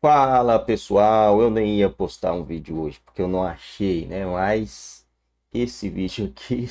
Fala pessoal, eu nem ia postar um vídeo hoje porque eu não achei, né? Mas esse vídeo aqui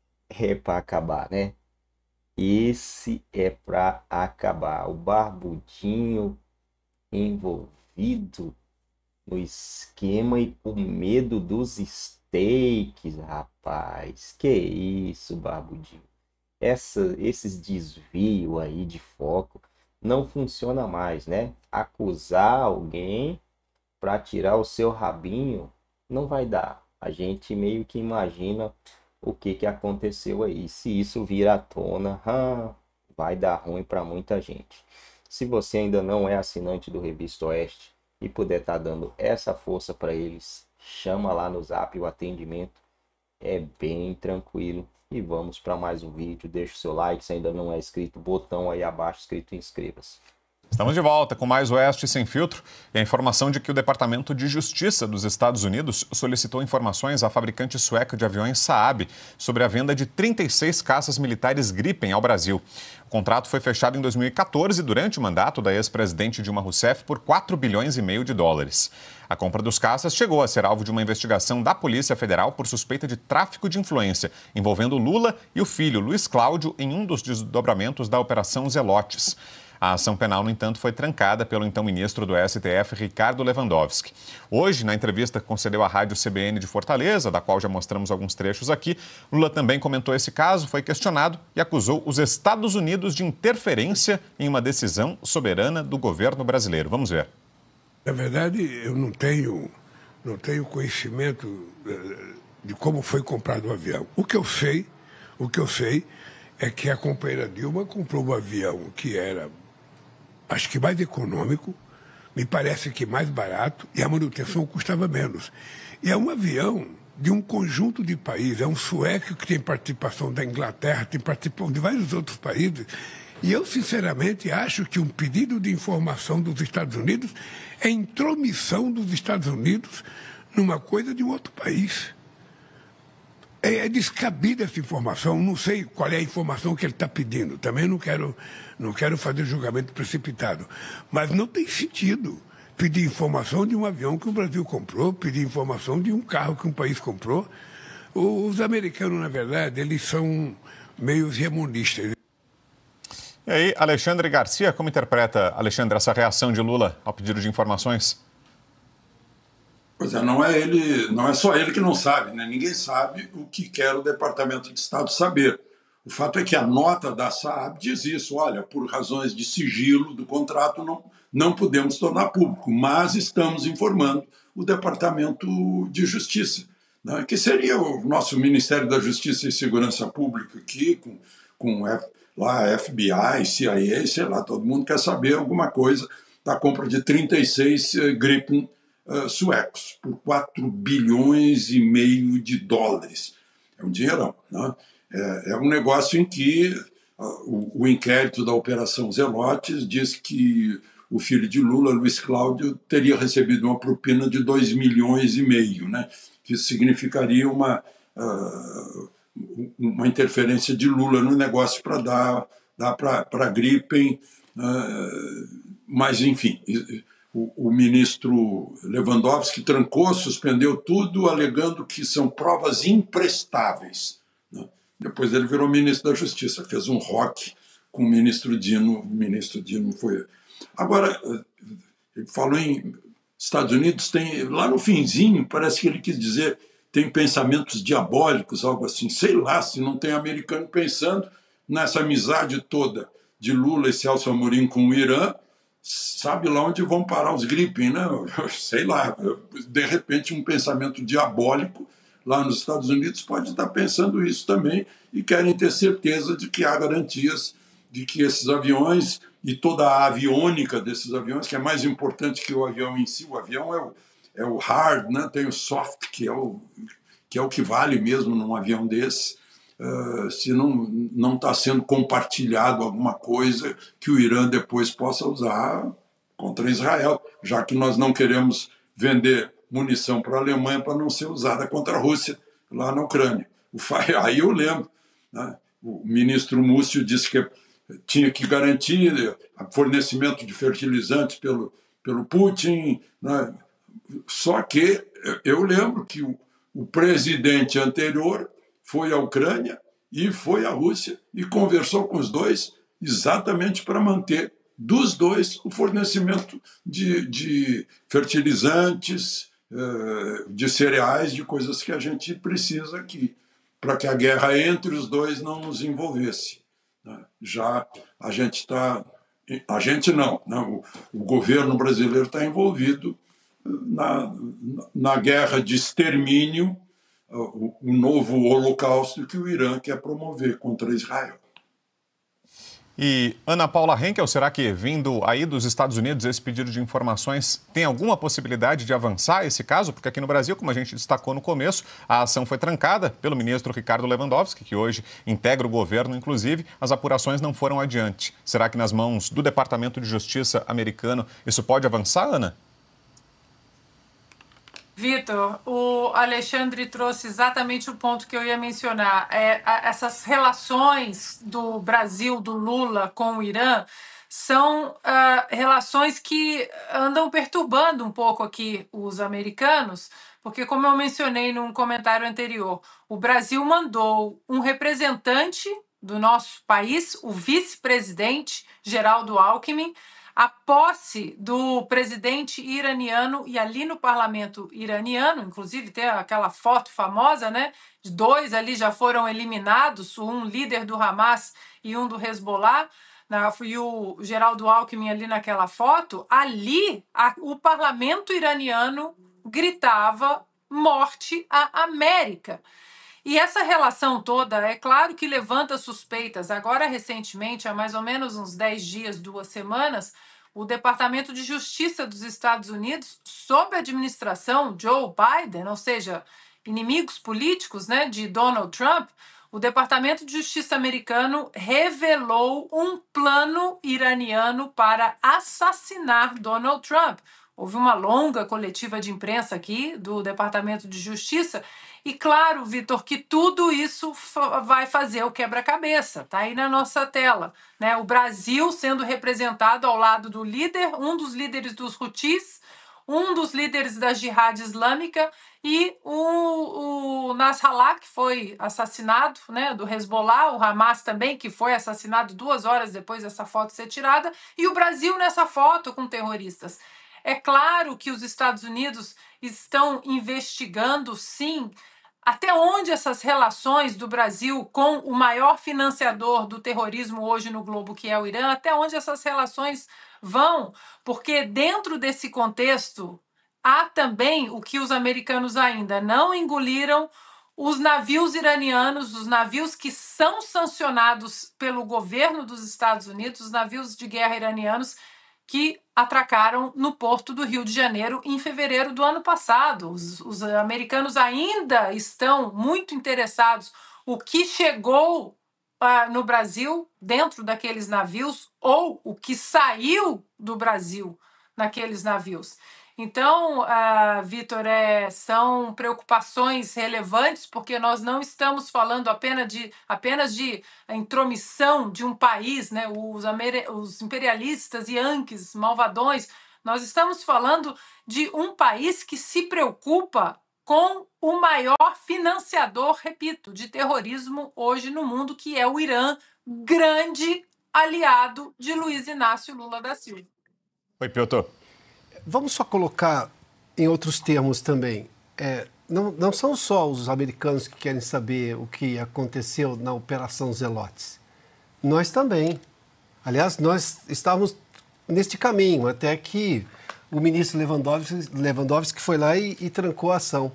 é para acabar, né? Esse é para acabar. O barbudinho envolvido no esquema e com medo dos steaks, rapaz. Que isso, barbudinho. Essa, esses desvios aí de foco não funciona mais, né? Acusar alguém para tirar o seu rabinho não vai dar. A gente meio que imagina o que, que aconteceu aí. Se isso vir à tona, ah, vai dar ruim para muita gente. Se você ainda não é assinante do Revista Oeste e puder estar tá dando essa força para eles, chama lá no Zap o atendimento. É bem tranquilo e vamos para mais um vídeo. Deixa o seu like se ainda não é inscrito, botão aí abaixo escrito inscreva-se. Estamos de volta com mais Oeste Sem Filtro e a informação de que o Departamento de Justiça dos Estados Unidos solicitou informações à fabricante sueca de aviões Saab sobre a venda de 36 caças militares Gripen ao Brasil. O contrato foi fechado em 2014 durante o mandato da ex-presidente Dilma Rousseff por 4 bilhões e meio de dólares. A compra dos caças chegou a ser alvo de uma investigação da Polícia Federal por suspeita de tráfico de influência, envolvendo Lula e o filho Luiz Cláudio em um dos desdobramentos da Operação Zelotes. A ação penal, no entanto, foi trancada pelo então ministro do STF, Ricardo Lewandowski. Hoje, na entrevista que concedeu à rádio CBN de Fortaleza, da qual já mostramos alguns trechos aqui, Lula também comentou esse caso, foi questionado e acusou os Estados Unidos de interferência em uma decisão soberana do governo brasileiro. Vamos ver. Na verdade, eu não tenho, não tenho conhecimento eh, de como foi comprado o avião. O que eu sei, o que eu sei é que a companheira Dilma comprou um avião que era acho que mais econômico, me parece que mais barato e a manutenção custava menos. E é um avião de um conjunto de países, é um sueco que tem participação da Inglaterra, tem participação de vários outros países. E eu, sinceramente, acho que um pedido de informação dos Estados Unidos é intromissão dos Estados Unidos numa coisa de um outro país. É, é descabida essa informação, não sei qual é a informação que ele está pedindo. Também não quero, não quero fazer julgamento precipitado. Mas não tem sentido pedir informação de um avião que o Brasil comprou, pedir informação de um carro que um país comprou. Os americanos, na verdade, eles são meio hegemonistas. E aí, Alexandre Garcia, como interpreta, Alexandre, essa reação de Lula ao pedido de informações? Pois é, não é ele, não é só ele que não sabe, né? Ninguém sabe o que quer o Departamento de Estado saber. O fato é que a nota da Saab diz isso, olha, por razões de sigilo do contrato não, não podemos tornar público, mas estamos informando o Departamento de Justiça, né? que seria o nosso Ministério da Justiça e Segurança Pública aqui, com, com lá FBI, CIA, sei lá, todo mundo quer saber alguma coisa da compra de 36 uh, Gripen uh, suecos por 4 bilhões e meio de dólares. É um dinheirão. Né? É, é um negócio em que uh, o, o, inquérito da Operação Zelotes diz que o filho de Lula, Luiz Cláudio, teria recebido uma propina de 2 milhões e meio, né? que significaria uma, uh, uma interferência de Lula no negócio para dar, dar para a Gripen. Uh, mas, enfim, o, ministro Lewandowski trancou, suspendeu tudo, alegando que são provas imprestáveis. Né? Depois ele virou ministro da Justiça, fez um rock com o ministro Dino. O ministro Dino foi. Agora, ele falou em Estados Unidos, tem lá no finzinho, parece que ele quis dizer tem pensamentos diabólicos, algo assim. Sei lá se não tem americano pensando nessa amizade toda de Lula e Celso Amorim com o Irã sabe lá onde vão parar os Gripen, né? Sei lá, de repente um pensamento diabólico lá nos Estados Unidos pode estar pensando isso também e querem ter certeza de que há garantias de que esses aviões e toda a aviônica desses aviões, que é mais importante que o avião em si, o avião é o, é o hard, né? tem o soft, que é o, que é o que vale mesmo num avião desse, uh, se não está sendo compartilhado alguma coisa que o Irã depois possa usar contra Israel, já que nós não queremos vender munição para a Alemanha para não ser usada contra a Rússia lá na Ucrânia. Aí eu lembro, né? o ministro Múcio disse que tinha que garantir fornecimento de fertilizantes pelo, pelo Putin. Né? Só que eu lembro que o, o presidente anterior foi à Ucrânia e foi à Rússia e conversou com os dois exatamente para manter dos dois o fornecimento de, de fertilizantes, eh, de cereais, de coisas que a gente precisa aqui, para que a guerra entre os dois não nos envolvesse. Né? Já a gente está. A gente não, não o, o governo brasileiro está envolvido na, na guerra de extermínio, o, o novo holocausto que o Irã quer promover contra Israel. E Ana Paula Henkel, será que vindo aí dos Estados Unidos esse pedido de informações tem alguma possibilidade de avançar esse caso? Porque aqui no Brasil, como a gente destacou no começo, a ação foi trancada pelo ministro Ricardo Lewandowski, que hoje integra o governo, inclusive, as apurações não foram adiante. Será que nas mãos do Departamento de Justiça americano isso pode avançar, Ana? Vitor, o Alexandre trouxe exatamente o ponto que eu ia mencionar. É, essas relações do Brasil, do Lula com o Irã, são uh, relações que andam perturbando um pouco aqui os americanos, porque, como eu mencionei num comentário anterior, o Brasil mandou um representante do nosso país, o vice-presidente Geraldo Alckmin, a posse do presidente iraniano e ali no parlamento iraniano, inclusive tem aquela foto famosa, né? Dois ali já foram eliminados, um líder do Hamas e um do Hezbollah. Na, e o Geraldo Alckmin ali naquela foto, ali a, o parlamento iraniano gritava morte à América. E essa relação toda, é claro que levanta suspeitas. Agora, recentemente, há mais ou menos uns 10 dias, duas semanas, o Departamento de Justiça dos Estados Unidos, sob a administração Joe Biden, ou seja, inimigos políticos né, de Donald Trump, o Departamento de Justiça americano revelou um plano iraniano para assassinar Donald Trump. Houve uma longa coletiva de imprensa aqui do Departamento de Justiça e claro, Vitor, que tudo isso vai fazer o quebra-cabeça. Tá aí na nossa tela, né? O Brasil sendo representado ao lado do líder, um dos líderes dos Houthis, um dos líderes da Jihad Islâmica e o, o Nasrallah, que foi assassinado, né, do Hezbollah, o Hamas também, que foi assassinado duas horas depois dessa foto ser tirada, e o Brasil nessa foto com terroristas. É claro que os Estados Unidos estão investigando, sim, até onde essas relações do Brasil com o maior financiador do terrorismo hoje no globo, que é o Irã, até onde essas relações vão? Porque dentro desse contexto há também o que os americanos ainda não engoliram. Os navios iranianos, os navios que são sancionados pelo governo dos Estados Unidos, os navios de guerra iranianos, que atracaram no porto do Rio de Janeiro em fevereiro do ano passado. Os, os americanos ainda estão muito interessados o que chegou uh, no Brasil dentro daqueles navios ou o que saiu do Brasil naqueles navios. Então, uh, Vitor, é, são preocupações relevantes, porque nós não estamos falando apenas de, apenas de intromissão de um país, né, os, os imperialistas, yankees, malvadões. Nós estamos falando de um país que se preocupa com o maior financiador, repito, de terrorismo hoje no mundo, que é o Irã, grande aliado de Luiz Inácio Lula da Silva. Oi, Piotr. Vamos só colocar em outros termos também. É, não, não são só os americanos que querem saber o que aconteceu na Operação Zelotes. Nós também. Aliás, nós estávamos neste caminho até que o ministro Lewandowski, Lewandowski foi lá e, e trancou a ação.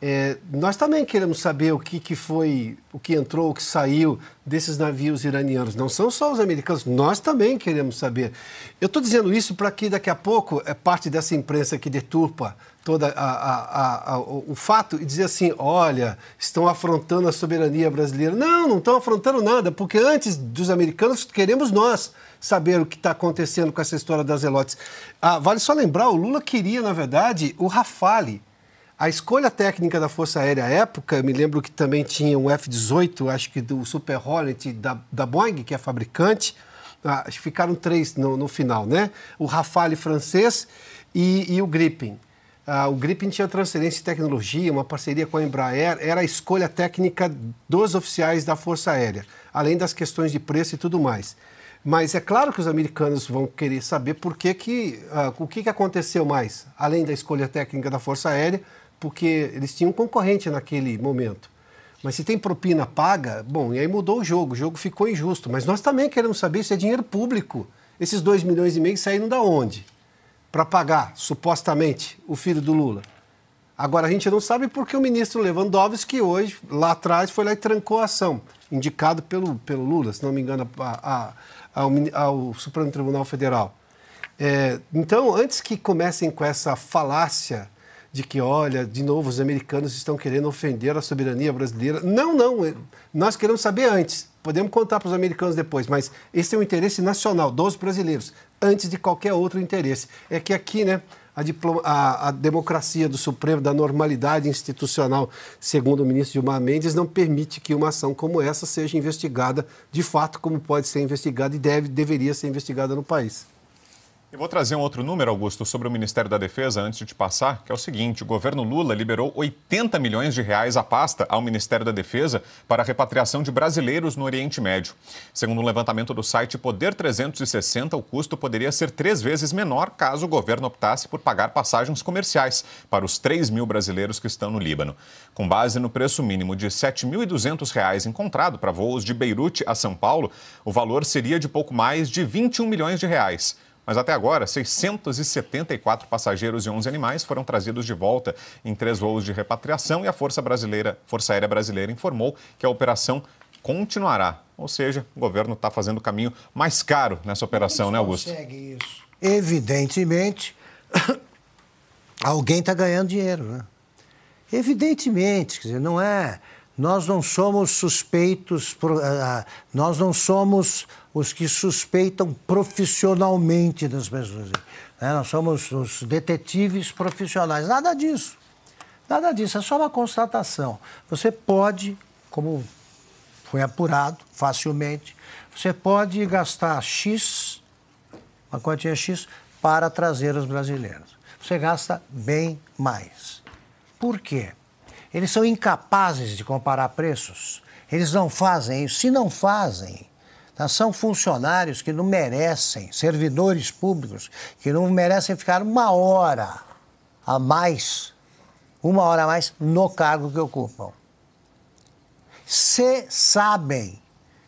É, nós também queremos saber o que, que foi, o que entrou, o que saiu desses navios iranianos. Não são só os americanos, nós também queremos saber. Eu estou dizendo isso para que daqui a pouco é parte dessa imprensa que deturpa a, o fato e dizer assim, olha, estão afrontando a soberania brasileira. Não, não estão afrontando nada, porque antes dos americanos queremos nós saber o que está acontecendo com essa história das Zelotes. Ah, vale só lembrar, o Lula queria, na verdade, o Rafale a escolha técnica da Força Aérea à época, me lembro que também tinha um F-18, acho que do Super Hornet da, da Boeing, que é fabricante, ah, ficaram três no, no, final, né? O Rafale francês e, e o Gripen. Ah, o Gripen tinha transferência de tecnologia, uma parceria com a Embraer, era a escolha técnica dos oficiais da Força Aérea, além das questões de preço e tudo mais. Mas é claro que os americanos vão querer saber por que que, uh, o que, que aconteceu mais, além da escolha técnica da Força Aérea, porque eles tinham um concorrente naquele momento. Mas se tem propina paga, bom, e aí mudou o jogo, o jogo ficou injusto. Mas nós também queremos saber se é dinheiro público. Esses 2 milhões e meio saíram da onde? Para pagar, supostamente, o filho do Lula. Agora a gente não sabe porque o ministro Lewandowski hoje, lá atrás, foi lá e trancou a ação, indicado pelo, pelo Lula, se não me engano, a, a ao, ao Supremo Tribunal Federal. É, então, antes que comecem com essa falácia de que, olha, de novo, os americanos estão querendo ofender a soberania brasileira. Não, não. É, nós queremos saber antes. Podemos contar para os americanos depois, mas esse é um interesse nacional dos brasileiros, antes de qualquer outro interesse. É que aqui, né, a, a, a, democracia do Supremo, da normalidade institucional, segundo o ministro Gilmar Mendes, não permite que uma ação como essa seja investigada de fato como pode ser investigada e deve, deveria ser investigada no país. Eu vou trazer um outro número, Augusto, sobre o Ministério da Defesa antes de te passar, que é o seguinte: o governo Lula liberou 80 milhões de reais à pasta ao Ministério da Defesa para a repatriação de brasileiros no Oriente Médio. Segundo um levantamento do site Poder 360, o custo poderia ser três vezes menor caso o governo optasse por pagar passagens comerciais para os 3 mil brasileiros que estão no Líbano. Com base no preço mínimo de R$ 7.200 encontrado para voos de Beirute a São Paulo, o valor seria de pouco mais de 21 milhões de reais. Mas até agora, 674 passageiros e 11 animais foram trazidos de volta em três voos de repatriação e a Força, Brasileira, Força Aérea Brasileira informou que a operação continuará. Ou seja, o governo está fazendo o caminho mais caro nessa operação, né, Augusto? Consegue isso. Evidentemente, alguém está ganhando dinheiro, né? Evidentemente, quer dizer, não é. Nós não somos suspeitos, nós não somos os que suspeitam profissionalmente das pessoas. Né? Nós somos os detetives profissionais. Nada disso. Nada disso. É só uma constatação. Você pode, como foi apurado facilmente, você pode gastar X, uma quantia X, para trazer os brasileiros. Você gasta bem mais. Por quê? Eles são incapazes de comparar preços. Eles não fazem isso. Se não fazem, Tá? São funcionários que não merecem, servidores públicos, que não merecem ficar uma hora a mais, uma hora a mais no cargo que ocupam. Se sabem,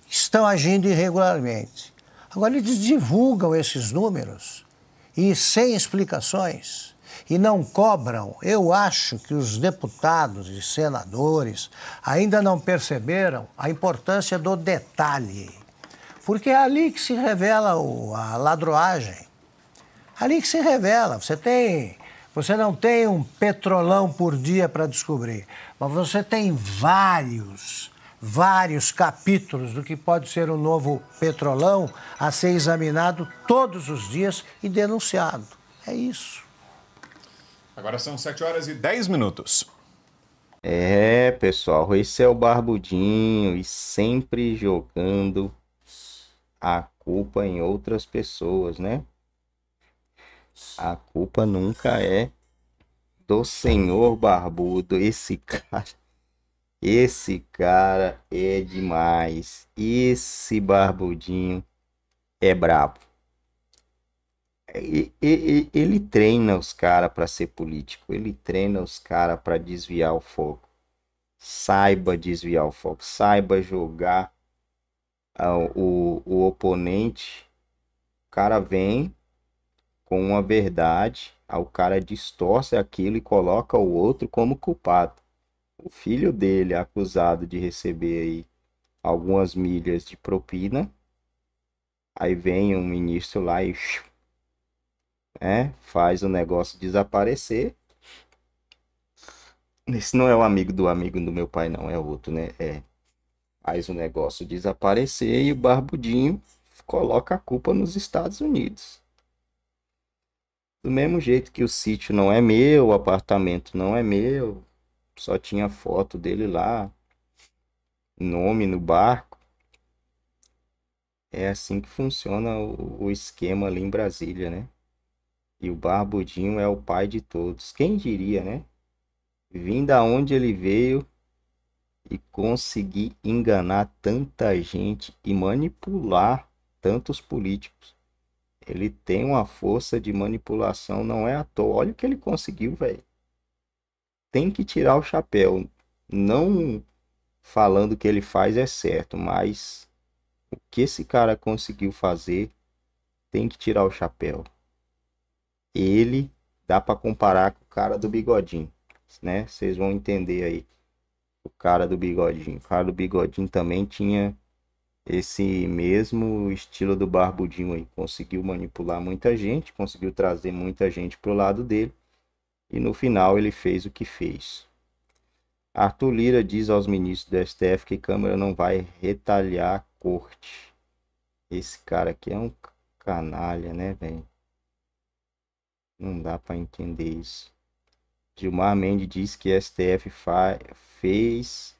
estão agindo irregularmente. Agora, eles divulgam esses números e sem explicações e não cobram. Eu acho que os deputados e senadores ainda não perceberam a importância do detalhe. Porque é ali que se revela o, a ladroagem. Ali que se revela. Você tem. Você não tem um petrolão por dia para descobrir, mas você tem vários, vários capítulos do que pode ser um novo petrolão a ser examinado todos os dias e denunciado. É isso. Agora são 7 horas e 10 minutos. É, pessoal, esse é o Barbudinho e sempre jogando a culpa em outras pessoas, né? A culpa nunca é do senhor barbudo. Esse cara, esse cara é demais. Esse barbudinho é brabo. Ele treina os caras para ser político. Ele treina os caras para desviar o foco. Saiba desviar o foco. Saiba jogar o, o oponente, o cara vem com uma verdade, o cara distorce aquilo e coloca o outro como culpado. O filho dele é acusado de receber aí algumas milhas de propina. Aí vem um ministro lá e é, faz o negócio desaparecer. Esse não é o amigo do amigo do meu pai, não, é outro, né? É faz o negócio desaparecer e o Barbudinho coloca a culpa nos Estados Unidos. Do mesmo jeito que o sítio não é meu, o apartamento não é meu, só tinha foto dele lá, nome no barco. É assim que funciona o, o esquema ali em Brasília, né? E o Barbudinho é o pai de todos. Quem diria, né? Vim da onde ele veio e conseguir enganar tanta gente e manipular tantos políticos. Ele tem uma força de manipulação, não é à toa. Olha o que ele conseguiu, velho. Tem que tirar o chapéu. Não falando que ele faz é certo, mas o que esse cara conseguiu fazer tem que tirar o chapéu. Ele dá para comparar com o cara do bigodinho, né? Vocês vão entender aí. O cara do bigodinho. O cara do bigodinho também tinha esse mesmo estilo do barbudinho aí. Conseguiu manipular muita gente, conseguiu trazer muita gente pro lado dele. E no final ele fez o que fez. Arthur Lira diz aos ministros do STF que Câmara não vai retalhar a corte. Esse cara aqui é um canalha, né, velho? Não dá para entender isso. Gilmar Mendes diz que STF fez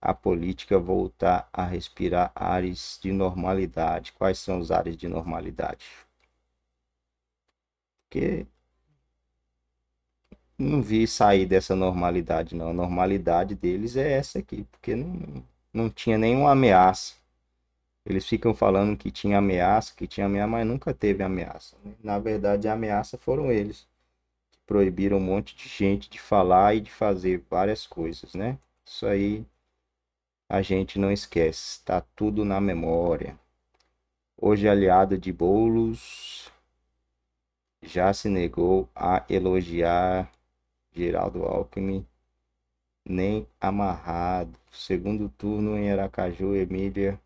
a política voltar a respirar áreas de normalidade. Quais são os áreas de normalidade? Porque não vi sair dessa normalidade, não. A normalidade deles é essa aqui, porque não, não tinha nenhuma ameaça. Eles ficam falando que tinha ameaça, que tinha ameaça, mas nunca teve ameaça. Né? Na verdade, a ameaça foram eles. Que proibiram um monte de gente de falar e de fazer várias coisas, né? Isso aí a gente não esquece. Está tudo na memória. Hoje, aliado de Bolos já se negou a elogiar Geraldo Alckmin, nem amarrado. Segundo turno em Aracaju, Emília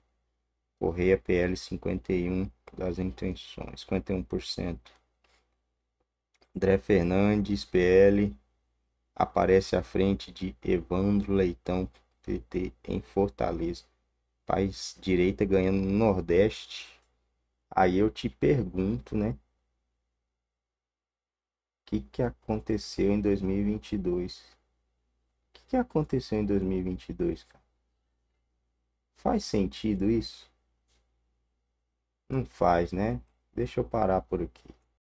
Correia PL 51 das intenções, 51%. André Fernandes, PL, aparece à frente de Evandro Leitão, PT, em Fortaleza. Faz direita ganhando no Nordeste. Aí eu te pergunto, né? que, que aconteceu em 2022? O que, que aconteceu em 2022, cara? Faz sentido isso? Não faz, né? Deixa eu parar por aqui.